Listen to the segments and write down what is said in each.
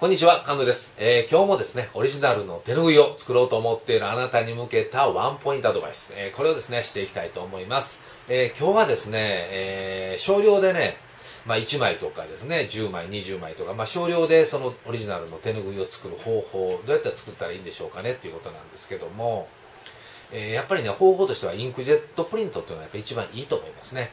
こんにちは、神野です、えー今日もですね、オリジナルの手ぬぐいを作ろうと思っているあなたに向けたワンポイントアドバイス、えーこれをですね、していきたいと思います。えー今日はですね、え少量でね、まあ、1枚とかですね、10枚、20枚とか、まあ、少量でそのオリジナルの手ぬぐいを作る方法、どうやったら作ったらいいんでしょうかねっていうことなんですけども、えやっぱりね、方法としてはインクジェットプリントっていうのがやっぱ一番いいと思いますね。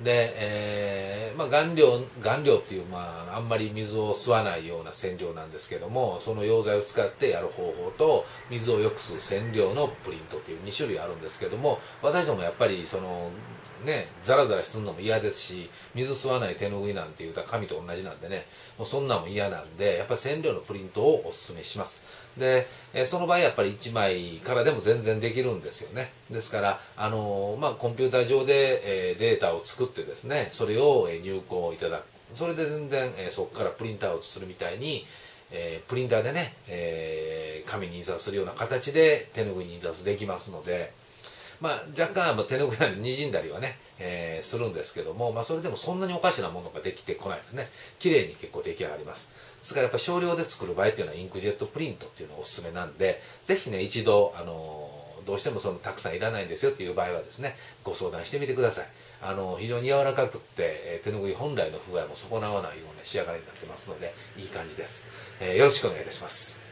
で、えーまあ、顔料、顔料っていう、まあ、あんまり水を吸わないような染料なんですけども、その溶剤を使ってやる方法と、水をよく吸う染料のプリントっていう2種類あるんですけども、私どもやっぱり、その、ね、ザラザラするのも嫌ですし、水吸わない手ぬぐいなんていうたら紙と同じなんでね、もうそんなんも嫌なんで、やっぱり染料のプリントをお勧めします。で、えその場合やっぱり1枚からでも全然できるんですよね。ですから、あのーまあ、コンピューター上で、えデータを作ってですね、それを、入稿いただく。それで全然、えそこからプリントアウトするみたいに、えープリンターでね、えー紙に印刷するような形で手ぬぐいに印刷できますので、まあ、若干まあ手ぬぐいなんで滲んだりはね、えーするんですけども、まあ、それでもそんなにおかしなものができてこないですね。綺麗に結構出来上がります。ですからやっぱ少量で作る場合っていうのはインクジェットプリントっていうのがおすすめなんでぜひね一度、あのーどうしてもそのたくさんいらないんですよっていう場合はですねご相談してみてください。あの非常に柔らかくって、手ぬぐい本来の風合いも損なわないような仕上がりになってますのでいい感じです、えよろしくお願いいたします。